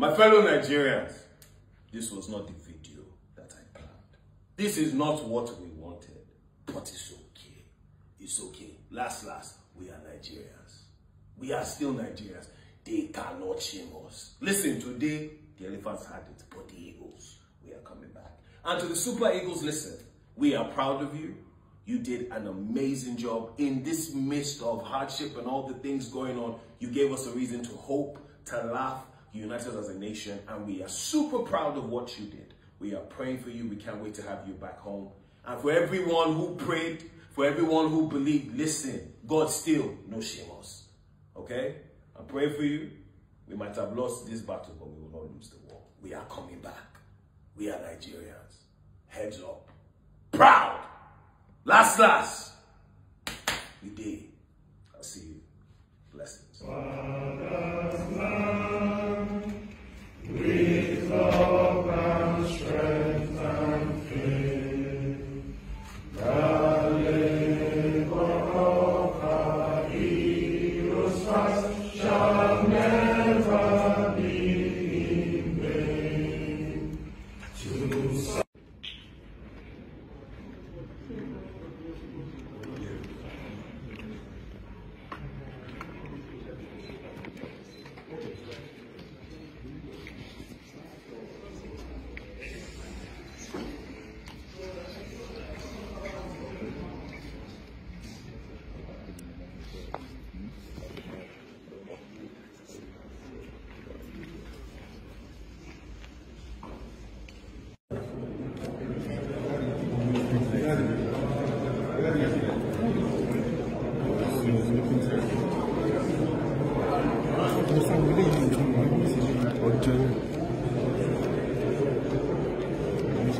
My fellow Nigerians, this was not the video that I planned. This is not what we wanted, but it's okay. It's okay. Last, last, we are Nigerians. We are still Nigerians. They cannot shame us. Listen, today, the elephants had it, but the eagles, we are coming back. And to the Super Eagles, listen, we are proud of you. You did an amazing job in this midst of hardship and all the things going on. You gave us a reason to hope, to laugh, united as a nation, and we are super proud of what you did. We are praying for you. We can't wait to have you back home. And for everyone who prayed, for everyone who believed, listen, God still no shame us. Okay? I pray for you. We might have lost this battle, but we will not lose the war. We are coming back. We are Nigerians. Heads up. Proud. Last, last. We did. I'll see you. Blessings.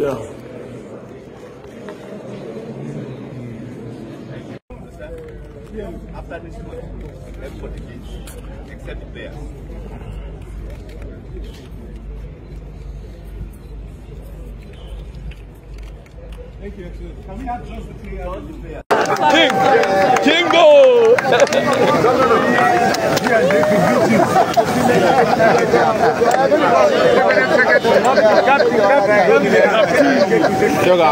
Yeah. After this one, everybody leaves except the players. Thank you. Can we have just the players? King! Joga,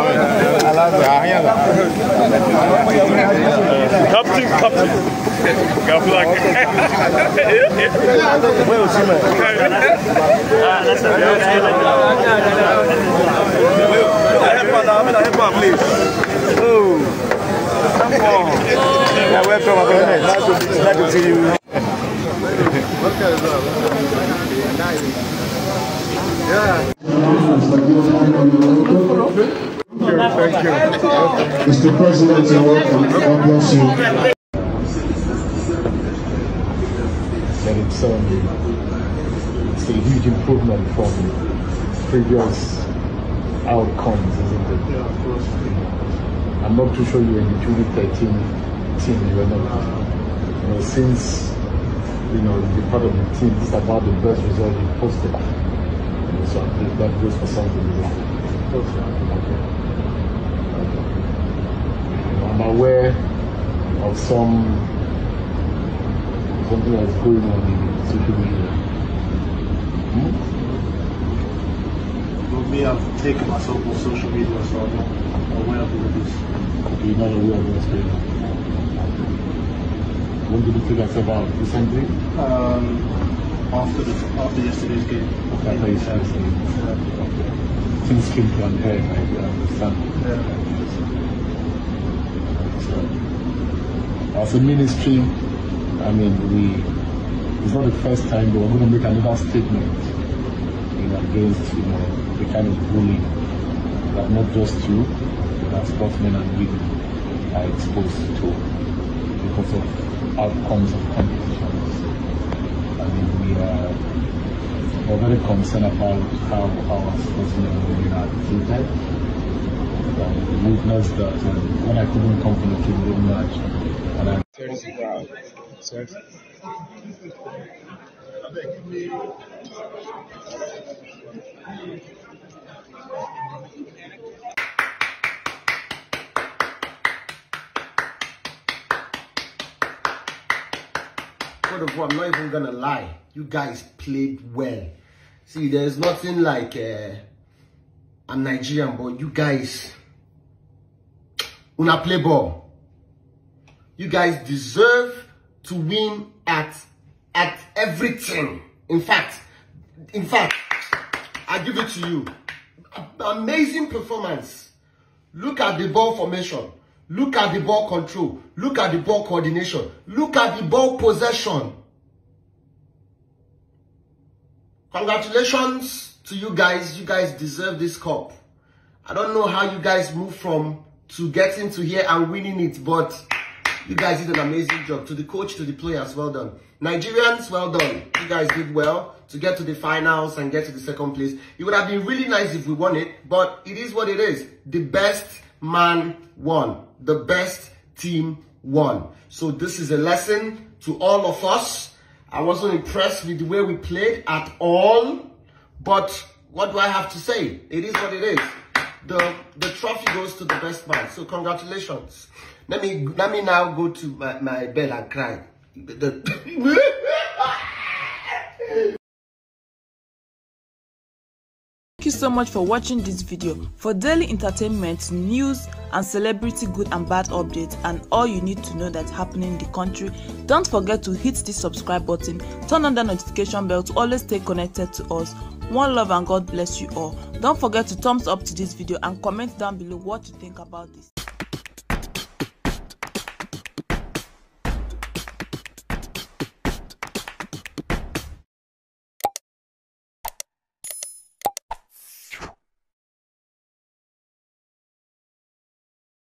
Captain, captain. Got black. Where was he, man? Ah, that's a good one. I have one, I have one, please. Oh. Yeah. Nice to, nice to see you. Mr. President, you're welcome. God bless you. that it's um, it's a huge improvement from previous outcomes, isn't it? Yeah, of course. I'm not too sure you were in the 2013 team, you were not. You know, since you know you're part of the team, this is about the best result you posted. You know, so I that goes for something. you know. Okay. Okay. I'm aware of some something that's going on in social media. Hmm? Me, I've taken myself off social media, so I'm not aware of all of this. You're not aware of what's going on. When did you take yourself out? Recently? Um, after the after yesterday's game. After yesterday's game. Things came to an end, I understand. So, as a ministry, I mean, we, it's not the first time, but we're going to make another statement against, you know, the kind of bullying that not just you, that sportsmen and women are exposed to because of outcomes of competitions. I mean, we are we're very concerned about how our sportsmen and women are treated. Um, we witnessed that um, when I couldn't come for the Kingdom match, and I God of I'm not even gonna lie. You guys played well. See, there's nothing like uh, I'm Nigerian, but you guys, una play ball. You guys deserve to win at at everything. In fact, in fact, I give it to you. Amazing performance. Look at the ball formation. Look at the ball control. Look at the ball coordination. Look at the ball possession. Congratulations to you guys. You guys deserve this cup. I don't know how you guys move from to getting to here and winning it, but you guys did an amazing job. To the coach, to the players, well done. Nigerians, well done. You guys did well to get to the finals and get to the second place. It would have been really nice if we won it, but it is what it is. The best man won. The best team won. So this is a lesson to all of us. I wasn't impressed with the way we played at all, but what do I have to say? It is what it is. The the trophy goes to the best man. So congratulations. Let me let me now go to my, my bed and cry. The- Thank you so much for watching this video. For daily entertainment, news and celebrity good and bad updates and all you need to know that's happening in the country, don't forget to hit the subscribe button, turn on the notification bell to always stay connected to us. One love and God bless you all. Don't forget to thumbs up to this video and comment down below what you think about this.